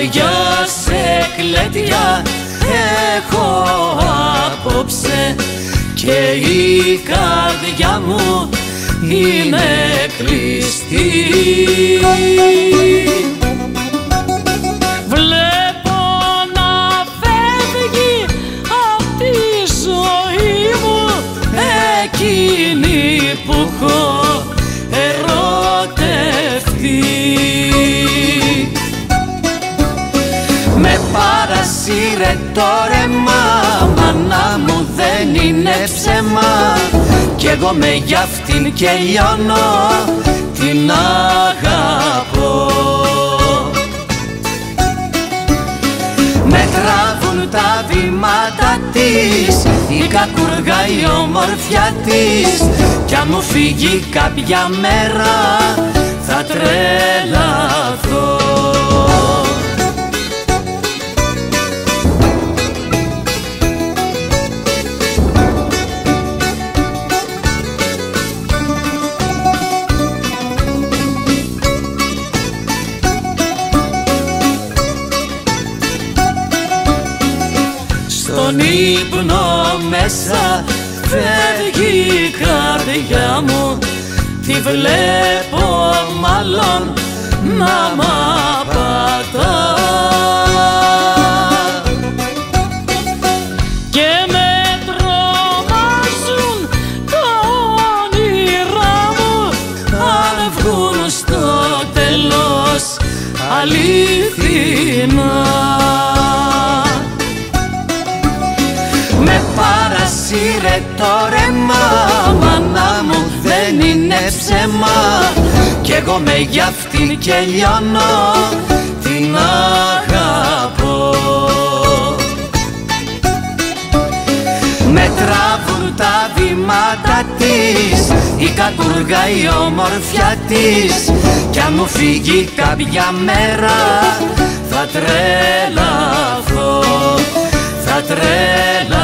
καρδιά έχω απόψε και η καρδιά μου είναι κλειστή. Βλέπω να φεύγει απ' τη ζωή μου εκείνη που έχω παρασύρε το ρεμά, μάνα μου δεν είναι ψέμα. Κι εγώ με γι' αυτήν και λιώνω την αγαπώ. Με τράβουν τα βήματα της η κακούργα η ομορφιά της. Κι αν μου φύγει κάποια μέρα Στον ύπνο μέσα φεύγει η καρδιά μου. Τη βλέπω μάλλον να μ' απατά. Και με παρασύρε το ρεμά Μάνα μου δεν είναι ψέμα. Κι εγώ με γι' αυτήν και λιώνω Την αγαπώ. Με τράβουν τα βήματα της Η κακούργα η ομορφιά της. Κι αν μου φύγει κάποια μέρα Θα τρελαθώ Θα τρελαθώ